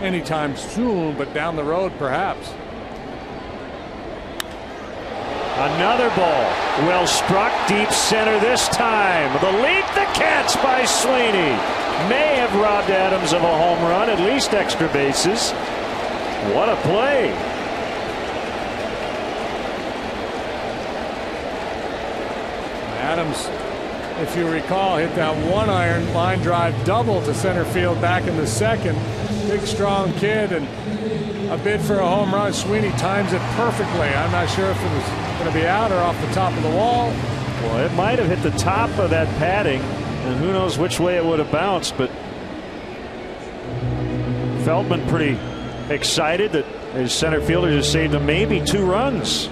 anytime soon, but down the road perhaps. Another ball. Well struck deep center this time. The leap, the catch by Sweeney. May have robbed Adams of a home run, at least extra bases. What a play. Adams, if you recall, hit that one iron line drive double to center field back in the second. Big, strong kid, and a bid for a home run. Sweeney times it perfectly. I'm not sure if it was going to be out or off the top of the wall. Well, it might have hit the top of that padding, and who knows which way it would have bounced, but Feldman pretty excited that his center fielder just saved him maybe two runs.